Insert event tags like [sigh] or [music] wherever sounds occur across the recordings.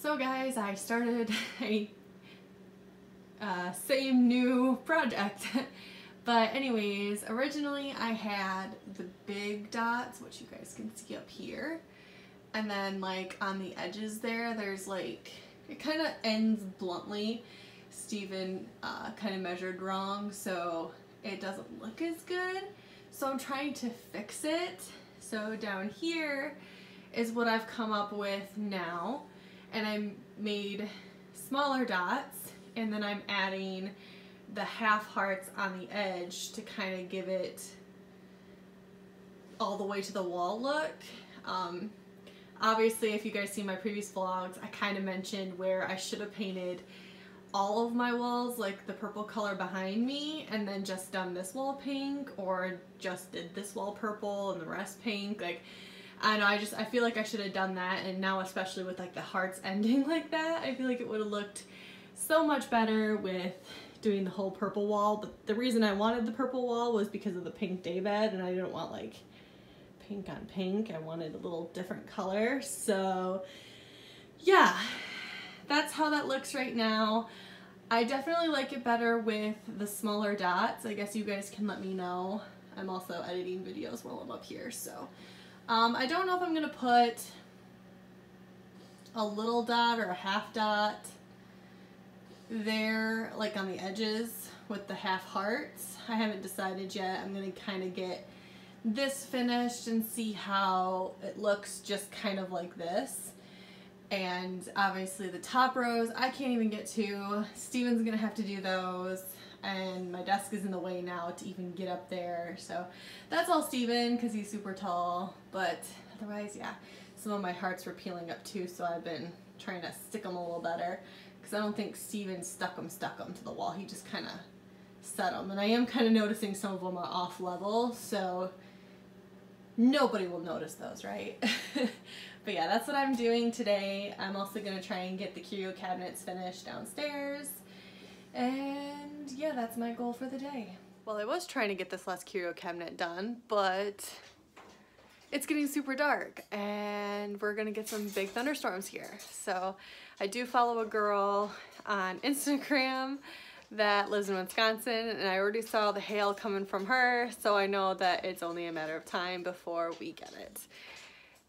So guys, I started [laughs] a uh, same new project. [laughs] but anyways, originally I had the big dots, which you guys can see up here. And then like on the edges there, there's like, it kind of ends bluntly. Steven uh, kind of measured wrong, so it doesn't look as good. So I'm trying to fix it. So down here is what I've come up with now. And I made smaller dots and then I'm adding the half hearts on the edge to kind of give it all the way to the wall look. Um, obviously, if you guys see my previous vlogs, I kind of mentioned where I should have painted all of my walls like the purple color behind me and then just done this wall pink or just did this wall purple and the rest pink like I know I just I feel like I should have done that and now especially with like the hearts [laughs] ending like that I feel like it would have looked so much better with doing the whole purple wall. But the reason I wanted the purple wall was because of the pink daybed and I didn't want like pink on pink. I wanted a little different color. So yeah that's how that looks right now. I definitely like it better with the smaller dots. I guess you guys can let me know. I'm also editing videos while I'm up here so um, I don't know if I'm gonna put a little dot or a half dot there like on the edges with the half hearts. I haven't decided yet. I'm going to kind of get this finished and see how it looks just kind of like this. And obviously the top rows I can't even get to. Steven's going to have to do those and my desk is in the way now to even get up there. So that's all Steven because he's super tall. But otherwise, yeah, some of my hearts were peeling up too, so I've been trying to stick them a little better because I don't think Steven stuck them, stuck them to the wall. He just kind of set them. And I am kind of noticing some of them are off level, so nobody will notice those, right? [laughs] but yeah, that's what I'm doing today. I'm also going to try and get the curio cabinets finished downstairs. Yeah, that's my goal for the day. Well, I was trying to get this last curio cabinet done, but it's getting super dark and we're gonna get some big thunderstorms here. So I do follow a girl on [laughs] Instagram that lives in Wisconsin and I already saw the hail coming from her so I know that it's only a matter of time before we get it.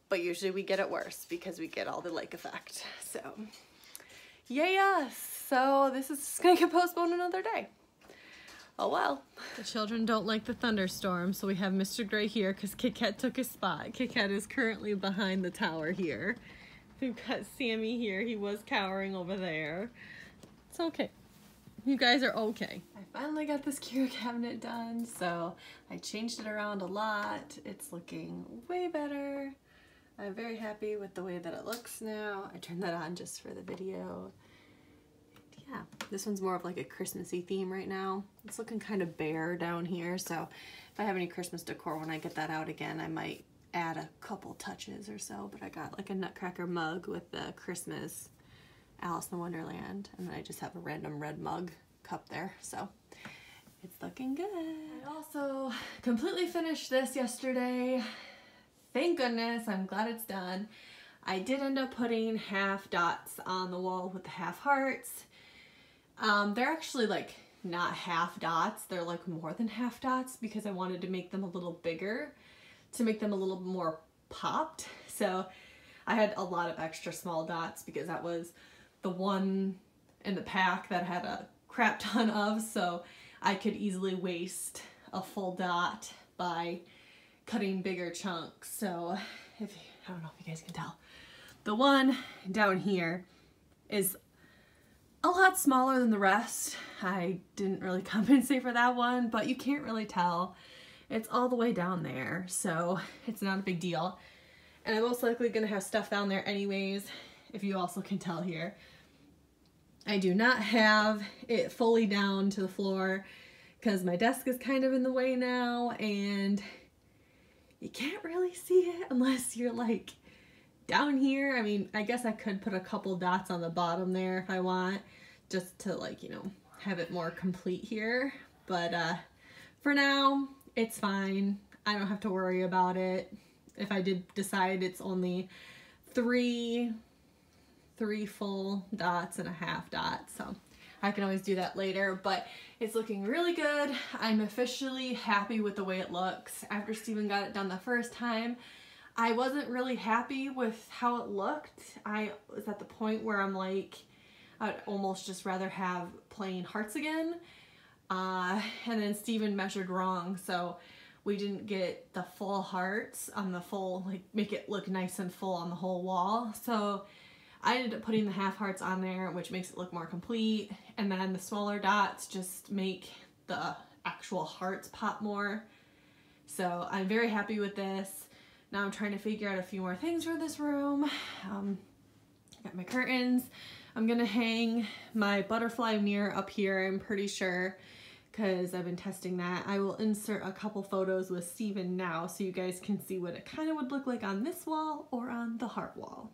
But usually we get it worse because we get all the lake effect. So yeah, yeah. So this is gonna get postponed another day. Oh well. The children don't like the thunderstorm, so we have Mr. Gray here because Kit Kat took his spot. Kit Kat is currently behind the tower here. We've got Sammy here. He was cowering over there. It's okay. You guys are okay. I finally got this curio cabinet done, so I changed it around a lot. It's looking way better. I'm very happy with the way that it looks now. I turned that on just for the video yeah, this one's more of like a Christmassy theme right now. It's looking kind of bare down here, so if I have any Christmas decor when I get that out again, I might add a couple touches or so, but I got like a Nutcracker mug with the Christmas Alice in Wonderland, and then I just have a random red mug cup there, so it's looking good. I also completely finished this yesterday. Thank goodness, I'm glad it's done. I did end up putting half dots on the wall with the half hearts um, they're actually like not half dots, they're like more than half dots because I wanted to make them a little bigger to make them a little more popped. So I had a lot of extra small dots because that was the one in the pack that had a crap [laughs] ton of so I could easily waste a full dot by cutting bigger chunks. So if I don't know if you guys can tell, the one down here is a lot smaller than the rest. I didn't really [laughs] compensate for that one, but you can't really tell. It's all the way down there, so [laughs] it's not a big deal. And I'm most likely gonna have stuff down there anyways, if you also can tell here. I do not have it fully down to the floor because my desk is kind of in the way now and you can't really see it unless you're like down here, I mean, I guess I could put a couple dots on the bottom there if I want, just to like, you know, have it more complete here. But uh, for now, it's fine. I don't have to worry about it. If I did decide it's only three, three full dots and a half dot. So I can always do that later, but it's looking really good. I'm officially happy with the way it looks. After Steven got it done the first time, I wasn't really happy with how it looked. I was at the point where I'm like, I'd almost just rather have plain hearts again. Uh, and then Steven measured wrong, so we didn't get the full hearts on the full, like make it look nice and full on the whole wall. So I ended up putting the half hearts on there, which makes it look more complete. And then the smaller dots just make the actual hearts pop more. So I'm very happy with this. Now I'm trying to figure out a few more things for this room. Um, got my curtains. I'm gonna hang my butterfly mirror up here, I'm pretty sure, because I've been testing that. I will insert a couple photos with Steven now so you guys can see what it kind of would look like on this wall or on the heart wall.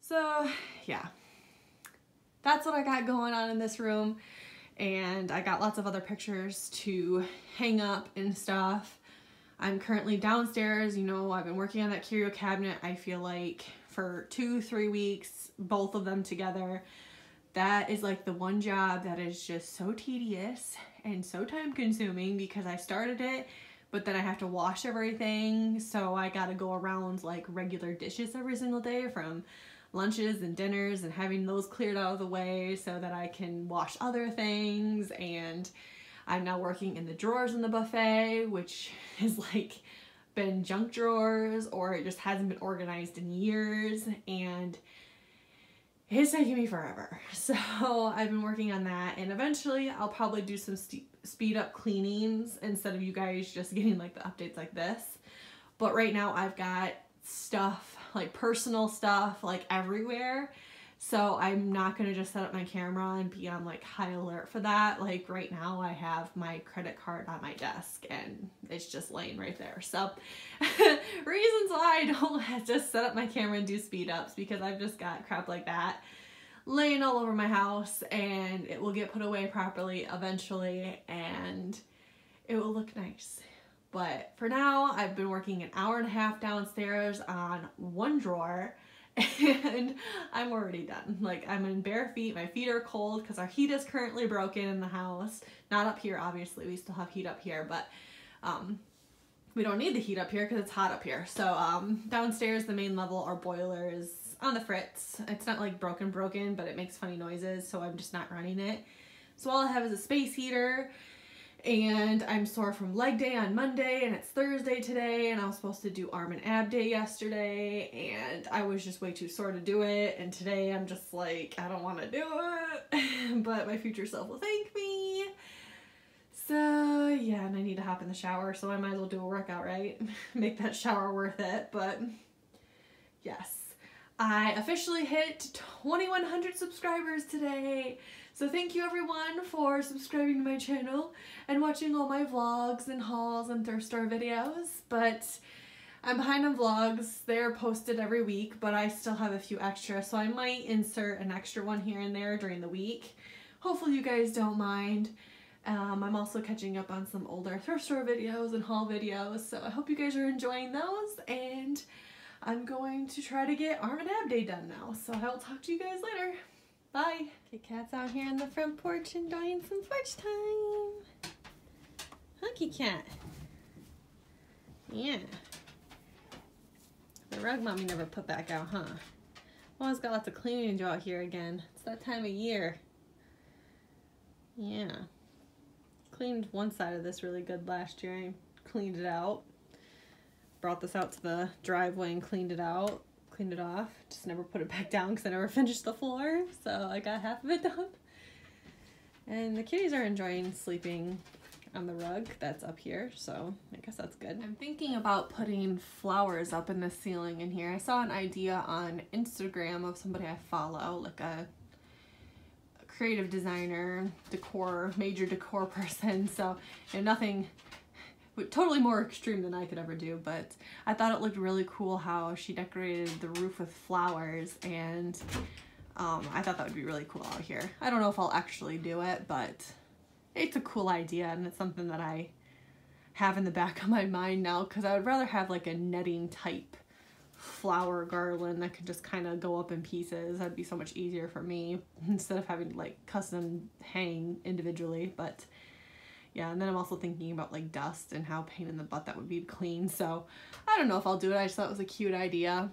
So yeah, that's what I got going on in this room. And I got lots of other pictures to hang up and stuff. I'm currently downstairs, you know, I've been working on that curio cabinet, I feel like for two, three weeks, both of them together. That is like the one job that is just so tedious and so time consuming because I started it but then I have to wash everything so I gotta go around like regular dishes every single day from lunches and dinners and having those cleared out of the way so that I can wash other things and I'm now working in the drawers in the buffet which [laughs] is like been junk drawers or it just hasn't been organized in years and it's taking me forever. [laughs] So I've been working on that and eventually I'll probably do some speed up cleanings instead of you guys just [laughs] getting like the updates like this. But right now I've got stuff like personal stuff like everywhere. So I'm not going to just set up my camera and be on like high alert for that. Like right now I have my credit card on my desk and it's just laying right there. So [laughs] reasons why I don't [laughs] just set up my camera and do speed ups because I've just got crap like that laying all over my house and it will get put away properly eventually and it will look nice. But for now, I've been working an hour and a half downstairs on one drawer [laughs] and I'm already done. Like I'm in bare feet, my feet are cold because our heat is currently broken in the house. Not up here, obviously, we still have heat up here, but um, we don't need the heat up here because it's hot up here. So um, downstairs, the main level, our boiler is on the fritz. It's not like broken broken, but it makes funny noises, so I'm just not running it. So all I have is a space heater and I'm sore from leg day on Monday and it's Thursday today and I was supposed to do arm and ab day yesterday and I was just way too sore to do it and today I'm just like I don't want to do it [laughs] but my future self will thank me. So yeah and I need to hop in the shower so I might as well do a workout right? [laughs] Make that shower worth it but yes. I officially hit 2100 subscribers today so thank you everyone for subscribing to my channel and watching all my vlogs and hauls and thrift store videos. But I'm behind on vlogs. They're posted every week, but I still have a few extra, so I might insert an extra one here and there during the week. Hopefully you guys don't mind. Um, I'm also catching up on some older thrift store videos and haul videos, so I hope you guys are enjoying those, and I'm going to try to get Arm and Ab Day done now, so I will talk to you guys later. Bye. Okay, Cat's out here on the front porch enjoying some porch time. Hunky Cat. Yeah. The rug mommy never put back out, huh? It's got lots of cleaning to do out here again. It's that time of year. Yeah. Cleaned one side of this really good last year. I cleaned it out. Brought this out to the driveway and cleaned it out cleaned it off. Just never put it [laughs] back down because I never finished the floor. So I got half of it [laughs] done. And the kitties are enjoying sleeping on the rug that's up here, so I guess that's good. I'm thinking about putting flowers up in the ceiling in here. I saw an idea on Instagram of somebody I follow, like a, creative designer, decor, major decor [laughs] person, so you know, nothing totally more extreme than I could ever do, but I thought it looked really cool how she decorated the roof with flowers and um, I thought that would be really cool out here. I don't know if I'll actually do it, but it's a cool idea and it's something that I have in the back [laughs] of my mind now because I would rather have like a netting type flower garland that could just kind of go up in pieces. That'd be so much easier for me [laughs] instead of having to like custom hang individually. But yeah, and then I'm also thinking about like dust and how pain in the butt that would be to clean. So I don't know if I'll do it. I just thought it was a cute idea.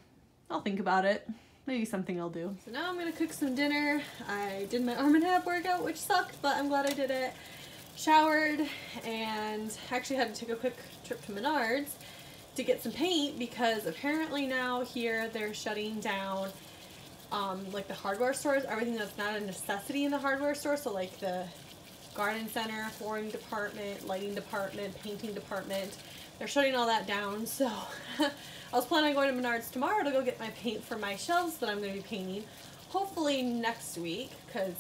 I'll think about it. Maybe something I'll do. So now I'm gonna cook some dinner. I did my arm and ab workout, which sucked, but I'm glad I did it. Showered and actually had to take a quick trip to Menards to get some paint because apparently now here they're shutting down um, like the hardware stores, everything that's not a necessity in the hardware store. So like the garden center, flooring department, lighting department, painting department, they're shutting all that down. [laughs] So I was planning on going to Menards tomorrow to go get my paint for my shelves that I'm going to be painting. Hopefully next week because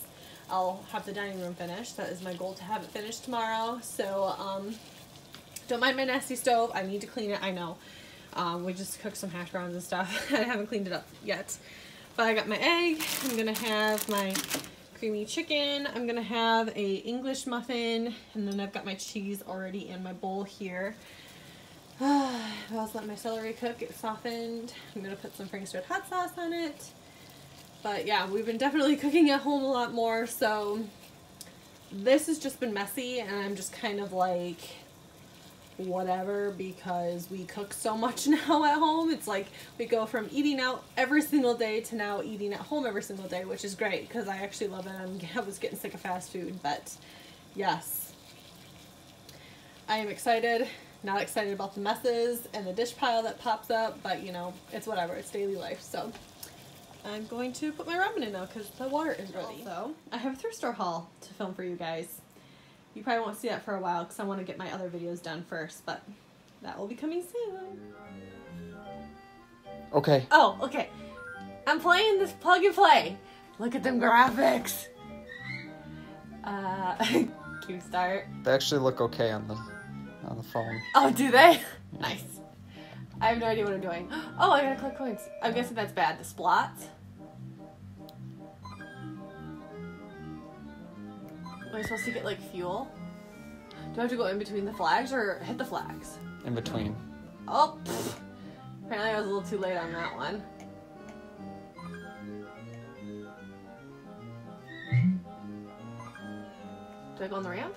I'll have the dining room finished. That is my goal to have it finished tomorrow. So um, don't mind my nasty stove. I need to clean it, I know. Um, we just cooked some hash browns and stuff. [laughs] I haven't cleaned it up yet. But I got my egg. I'm going to have my creamy chicken. I'm to have a English muffin. And then I've got my cheese already in my bowl here. [sighs] I also let my celery cook, get softened. I'm to put some Frank's Red Hot Sauce on it. But yeah, we've been definitely [laughs] cooking at home a lot more. So this has just been messy and I'm just kind of like whatever because we cook so much [laughs] now at home. It's like we go from eating out every single day to now eating at home every single day, which is great because I actually love it. I'm, [laughs] I was getting sick of fast food, but yes. I am excited. Not excited about the messes and the dish pile that pops up, but you know, it's whatever. It's daily life, so. I'm going to put my ramen in now because the water is ready. So, I have a thrift store haul to film for you guys. You probably won't see that for a while because I want to get my other videos done first, but that will be coming soon. Okay. Oh, okay. I'm playing this plug and play. Look at them graphics. Uh, [laughs] cue start. They actually look okay on the on the phone. Oh, do they? [laughs] nice. I have no idea what I'm doing. [gasps] Oh, I gotta collect coins. I'm guessing that's bad. The splots. Am I supposed to get like fuel? Do I have to go in between the flags or hit the flags? In between. Oh, pfft. apparently I was a little too late on that one. Do I go on the ramp?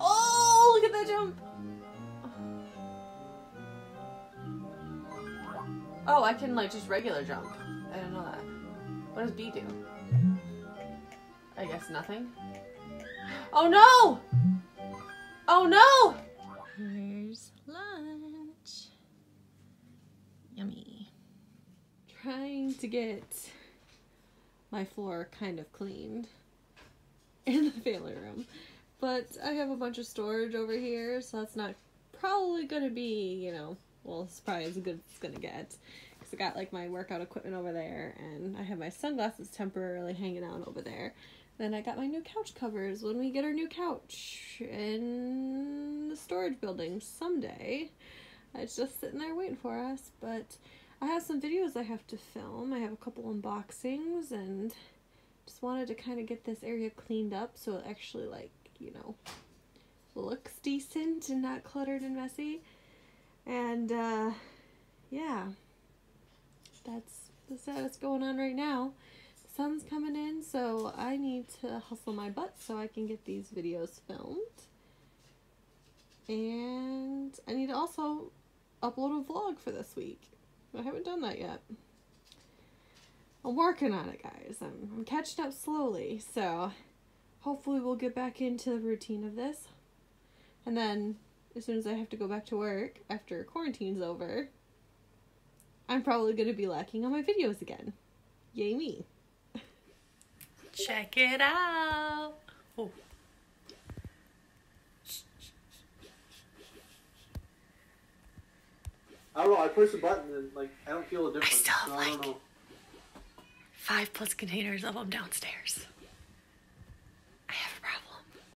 Oh, look at that jump! Oh, I can like just regular jump. I didn't know that. What does B do? Mm-hmm. I guess nothing. Oh no! Oh no! Here's lunch. Yummy. Trying to get my floor kind of cleaned in the family room. But I have a bunch of storage over here, so that's not probably gonna be, you know, well, it's probably as good as it's gonna get. Because I got like my workout equipment over there, and I have my sunglasses temporarily hanging out over there. Then I got my new couch covers when we get our new couch in the storage building someday. It's just sitting there waiting for us, but I have some videos I have to film. I have a couple unboxings and just wanted to kind of get this area cleaned up so it actually like, you know, looks decent and not cluttered and messy. And uh yeah. That's the status going on right now sun's coming in, so I need to hustle my butt so I can get these videos filmed. And I need to also upload a vlog for this week. I haven't done that yet. I'm working on it, guys. I'm, I'm catching up slowly, so hopefully we'll get back into the routine of this. And then, as soon as I have to go back to work after quarantine's over, I'm probably going to be lacking on my videos again. Yay me. Check it out. Oh. I don't know. I push the button and like I don't feel a difference. I still have, so like-. Five plus containers of them downstairs.